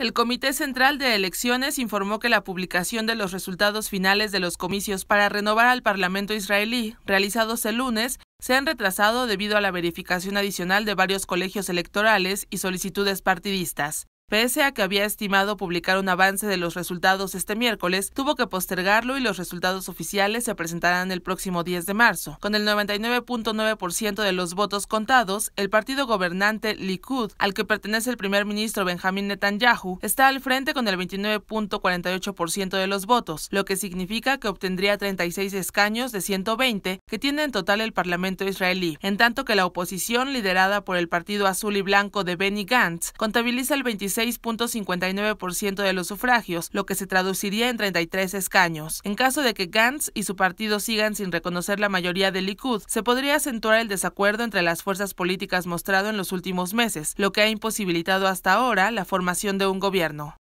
El Comité Central de Elecciones informó que la publicación de los resultados finales de los comicios para renovar al Parlamento israelí, realizados el lunes, se han retrasado debido a la verificación adicional de varios colegios electorales y solicitudes partidistas. Pese a que había estimado publicar un avance de los resultados este miércoles, tuvo que postergarlo y los resultados oficiales se presentarán el próximo 10 de marzo. Con el 99.9% de los votos contados, el partido gobernante Likud, al que pertenece el primer ministro Benjamin Netanyahu, está al frente con el 29.48% de los votos, lo que significa que obtendría 36 escaños de 120 que tiene en total el Parlamento israelí, en tanto que la oposición, liderada por el partido azul y blanco de Benny Gantz, contabiliza el 26 6.59% de los sufragios, lo que se traduciría en 33 escaños. En caso de que Gantz y su partido sigan sin reconocer la mayoría del Likud, se podría acentuar el desacuerdo entre las fuerzas políticas mostrado en los últimos meses, lo que ha imposibilitado hasta ahora la formación de un gobierno.